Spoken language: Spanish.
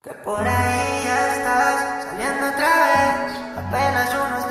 Que por ahí ya estás saliendo otra vez. Apenas unos